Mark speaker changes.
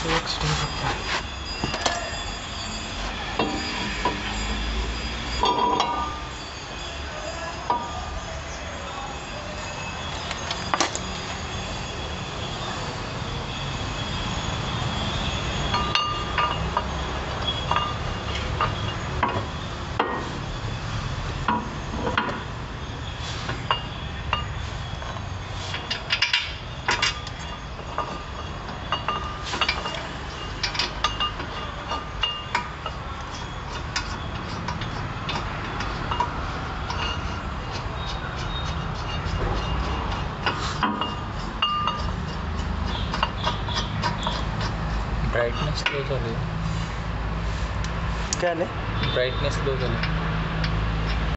Speaker 1: 契約しなかった。
Speaker 2: brightness लो चले
Speaker 1: क्या आले
Speaker 2: ब्राइटनेस लो झाली